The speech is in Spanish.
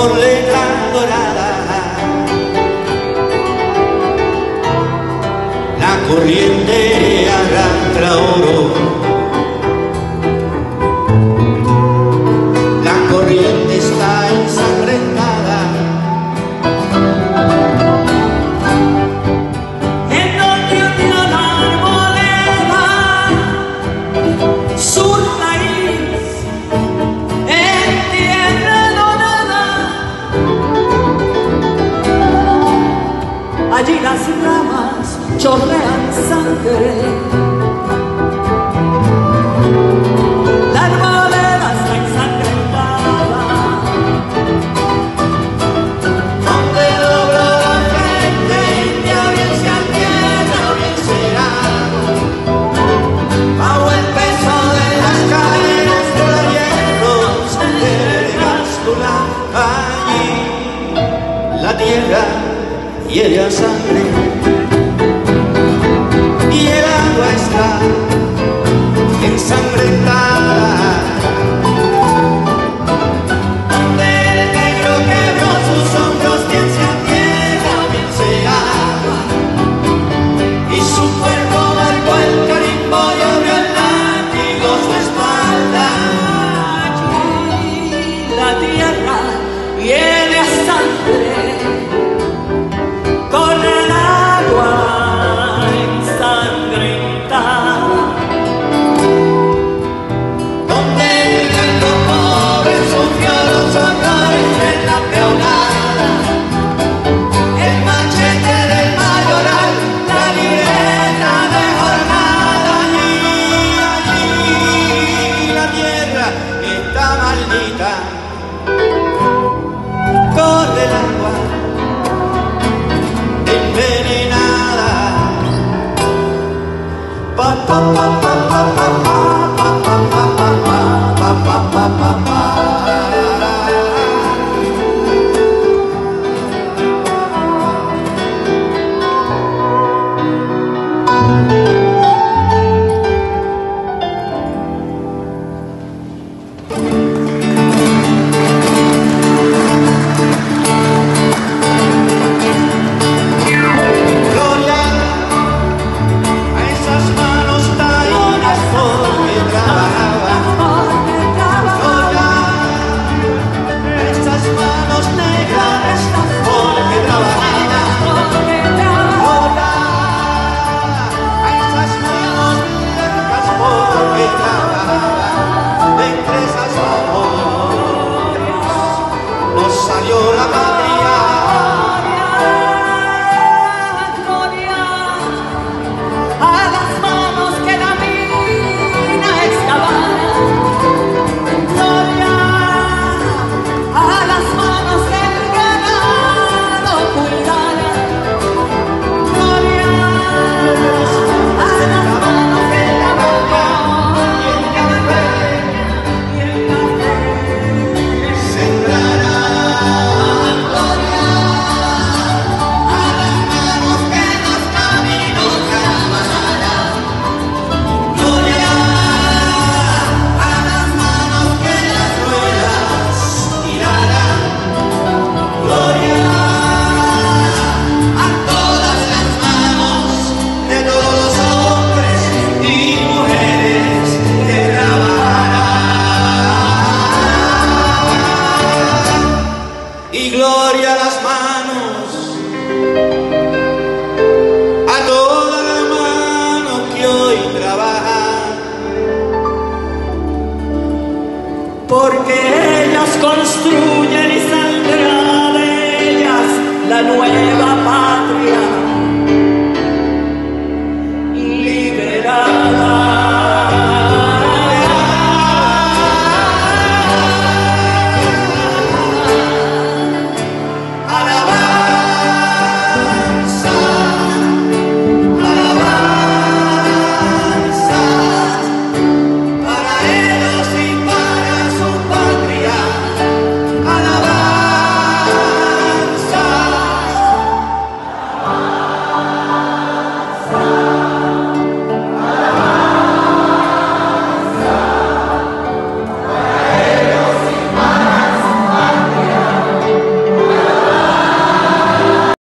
por la dorada. La corriente arrastra oro. gran sangre. La armadera está en sangre Donde dobla la gente, ya bien se atiende, bien será. Bajo el peso de las cadenas del hierro se derrascula allí la tierra y ella sangre. quisiera